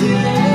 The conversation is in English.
to